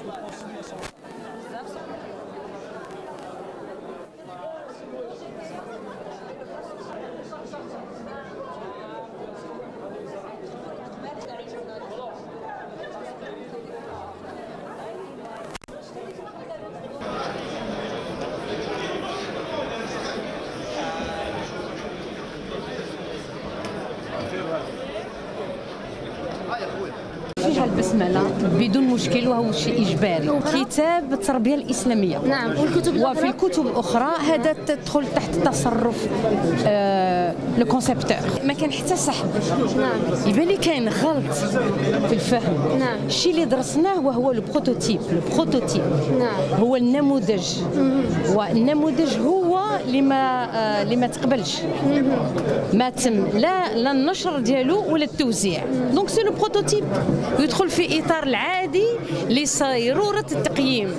Obrigado. فيها البسملة بدون مشكل وهو شيء إجباري. كتاب التربية الإسلامية. نعم والكتب وفي الكتب الأخرى هذا تدخل تحت تصرف آه le concepteur ما كان حتى صح نعم. يبان لي كاين غلط في الفهم. نعم. الشيء اللي درسناه وهو ال prototype ال prototype نعم. هو النموذج. والنموذج هو اللي ما آه اللي ما تقبلش. ما تم. لا لا النشر ديالو ولا التوزيع. donc c'est le prototype يدخل في إطار العادي لصيرورة التقييم.